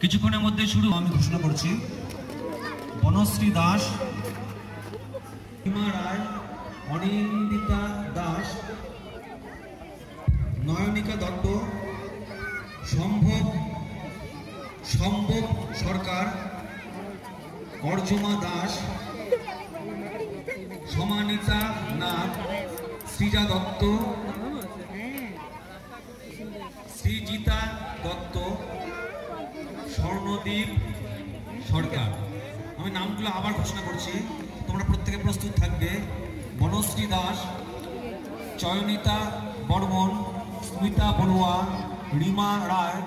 কিছুক্ষণের মধ্যে শুরু। আমি ঘোষণা করছি, বনশ্রী দাস, হিমা রায়, অনিন্দিতা দাস, নয়নিকা দত্ত, সম্ভব সম্ভব সরকার, অর্জমা দাস, সমানিতা নাথ, সৃজা দত্ত শ্রীজিতা দত্ত স্বর্ণদীপ সরকার। আমি নামগুলো আবার ঘোষণা করছি। তোমরা প্রত্যেকে প্রস্তুত থাকবে। বনশ্রী দাস, চয়নিতা বর্মন, স্মিতা বড়ুয়া, রিমা রায়